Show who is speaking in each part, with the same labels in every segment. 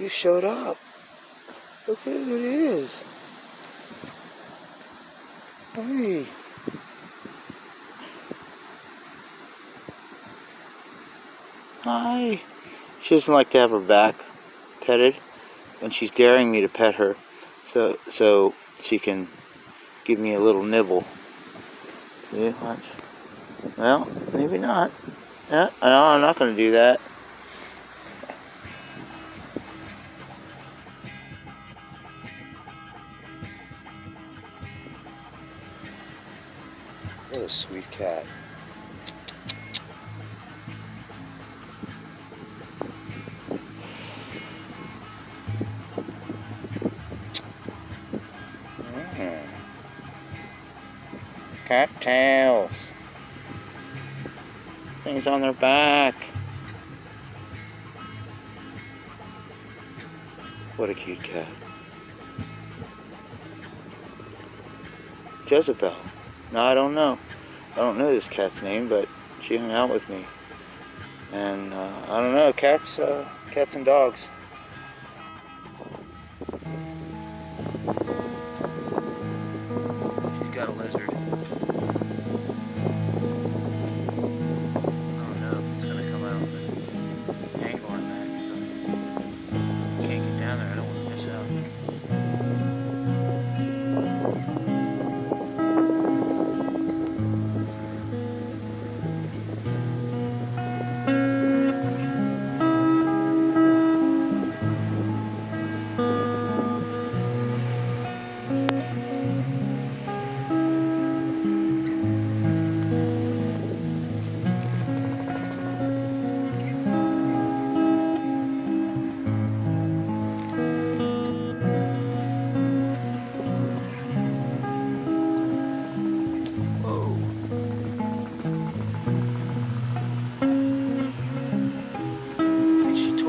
Speaker 1: you showed up. Look who it is. Hey. Hi. She doesn't like to have her back petted, and she's daring me to pet her, so so she can give me a little nibble. See, watch. Well, maybe not. Yeah, I'm not to do that. What a sweet cat. Mm. Cat tails. Things on their back. What a cute cat. Jezebel. No, I don't know. I don't know this cat's name, but she hung out with me. And uh, I don't know, cats, uh, cats and dogs. She's got a lizard.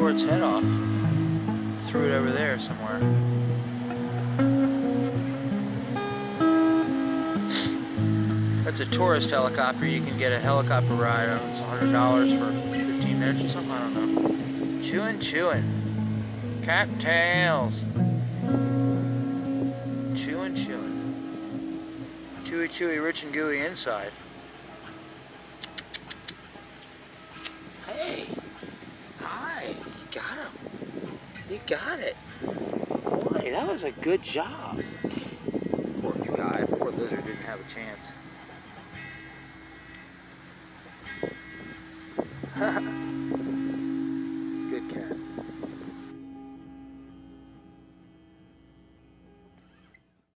Speaker 1: Tore its head off. Threw it over there somewhere. That's a tourist helicopter. You can get a helicopter ride. I it's $100 for 15 minutes or something. I don't know. Chewing, chewing. Cattails. Chewing, chewing. Chewy, chewy, rich and gooey inside. You got it. Boy, that was a good job. Poor guy. Poor lizard didn't have a chance.